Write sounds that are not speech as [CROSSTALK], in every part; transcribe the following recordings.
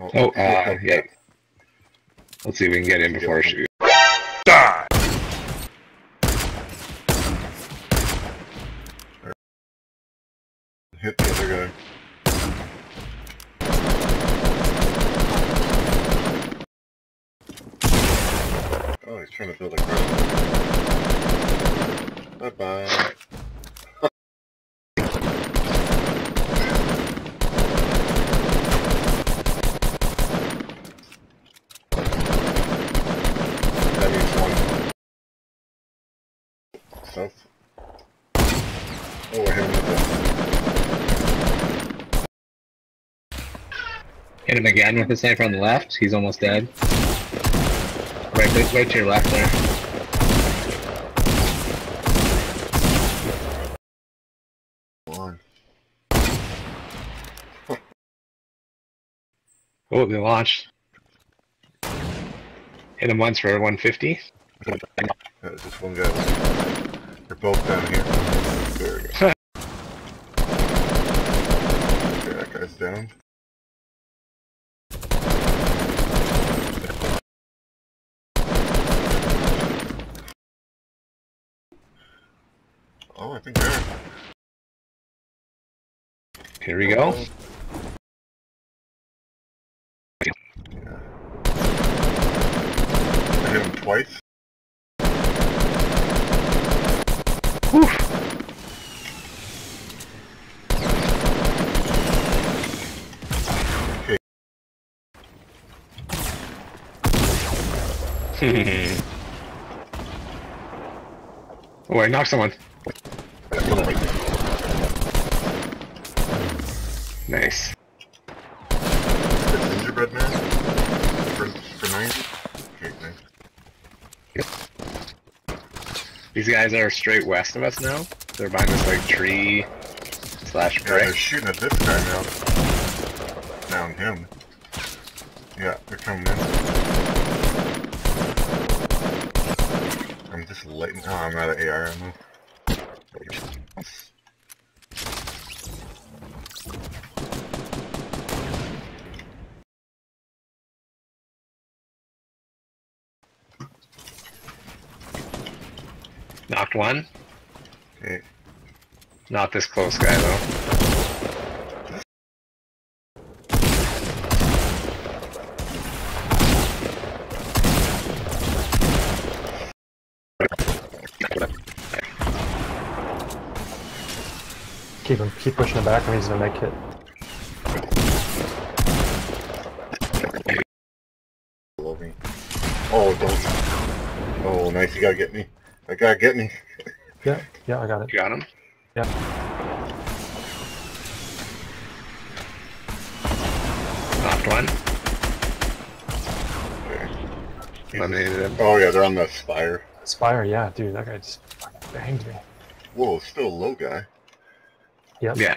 Oh, Oh, uh, yeah. Let's see if we can get in before shoot. Die! Hit the other guy. Oh, he's trying to build a crowd. Bye bye. That means one. South. Oh, I hit him Hit him again with the sniper on the left. He's almost dead. Right, right, right to your left there. one. [LAUGHS] Oh, they launched. Hit him once for 150. Yeah, just one guy. Both down here. There we go. [LAUGHS] okay, that guy's down. Oh, I think they're. Here we go. Yeah. I hit him twice. [LAUGHS] oh, I knocked someone. Nice. Gingerbread man? For, for 90? Okay, nice. These guys are straight west of us now. They're behind this like tree slash Yeah, they're shooting at this guy now. Down him. Yeah, they're coming in. Just letting. Oh, I'm out of AR ammo. Knocked one. Okay. Not this close guy though. Keep him, keep pushing him back, or he's gonna make it. Below me. Oh, don't. Oh, nice. You gotta get me. I gotta get me. [LAUGHS] Yeah, yeah, I got it. You got him? Yeah. Knocked one. Okay. Eliminated him. Oh, yeah, they're on the spire. Spire, yeah, dude, that guy just banged me. Whoa, still a low guy. Yep. Yeah.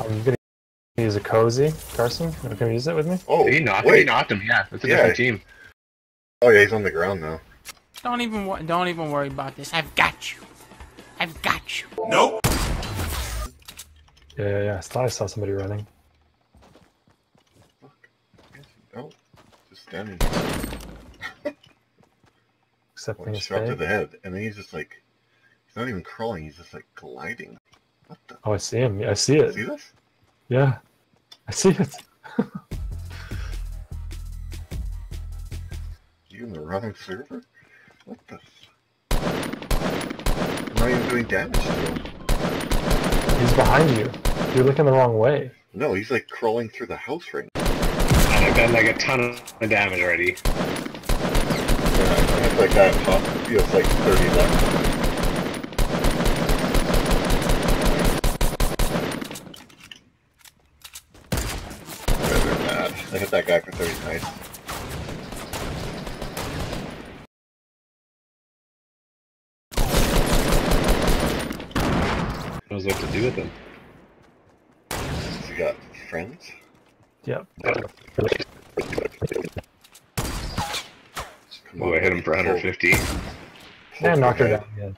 I'm gonna use a cozy, Carson. You Can you use it with me? Oh, He knocked him. wait. He knocked him. Yeah, that's a Yeah. different team. Oh, yeah, he's on the ground now. Don't even don't even worry about this. I've got you. I've got you. Nope! Yeah, yeah, yeah. I thought I saw somebody running. Oh, just standing. Accepting One his shot to the head, and then he's just like, he's not even crawling, he's just like gliding. What the? Oh, I see him. I see it. See this? Yeah. I see it. [LAUGHS] You in the wrong server? What the? f- I'm not even doing damage to him. He's behind you. You're looking the wrong way. No, he's like crawling through the house right now. I've done like a ton of damage already. Yeah, it's like that top. Feels like 30 left. Yeah, they're bad. I hit that guy for 30 nice. Knows what to do with him. You got friends? Yep. Come Oh, I hit him for 150. Poke And knocked her down again.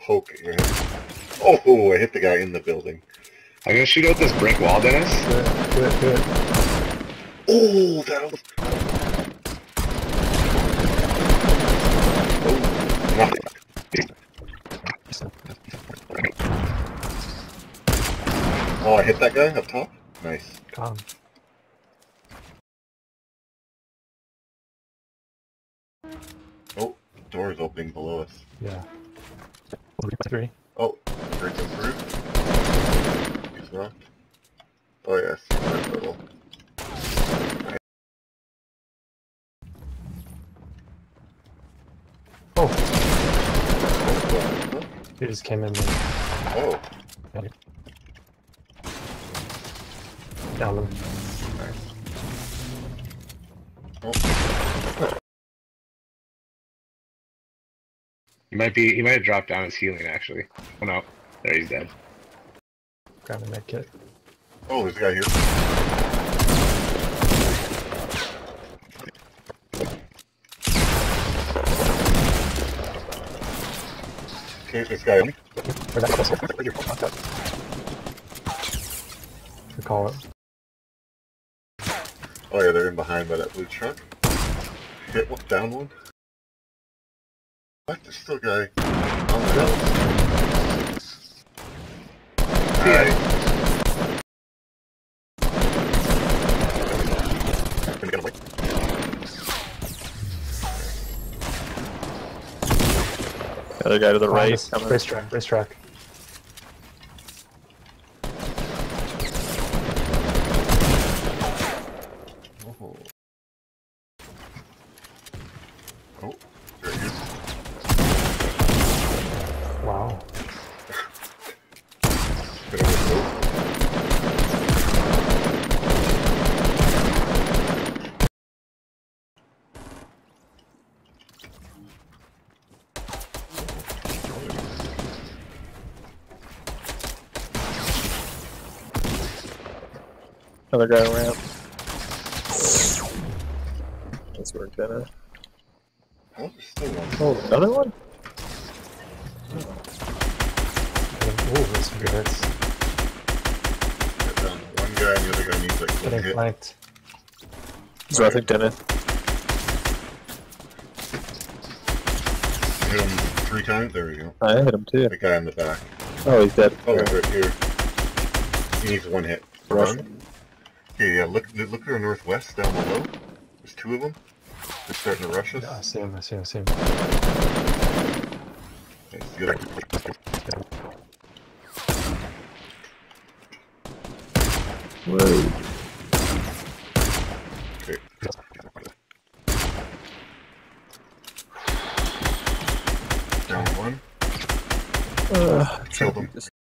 Poke your head. Oh, I hit the guy in the building. I'm gonna shoot out this brick wall, Dennis. Do it, do it, do it. Oh, that was. Oh, nothing. Oh, I hit that guy up top. Nice. Calm. Oh, door's opening below us. Yeah. Three. Oh, break him through. He's not. Oh yes, nice little. Oh, Oh, he just came in oh. there. oh, Got it. Down them. oh. He might be. He might have dropped down his healing actually. Oh no, there he's dead. Grab a med kit. Oh, there's a guy here. Okay, this guy. Where'd that go? We call it. Oh yeah, they're in behind by that blue truck. Hit one, down one. What? There's still guy on the hill. Hi. Gonna get away. Other guy to the Behind right. us. coming. Racetrack, racetrack. Oh. Wow. Get over the road. Another guy ramp. That's where Dennis. Oh, there's still. Oh, another one? Ooh, those some good hits. Hit down one guy and the other guy needs like one Getting hit. flanked. So I think Dennis. Hit him three times. There we go. I hit him too. The guy in the back. Oh, he's dead. Oh, he's right here. He needs one hit. Rush. Run. Okay, yeah, look, look to the northwest down below. There's two of them. They're starting to rush us. Yeah, I see him, I see him, I see him. Okay, see that? Whoa.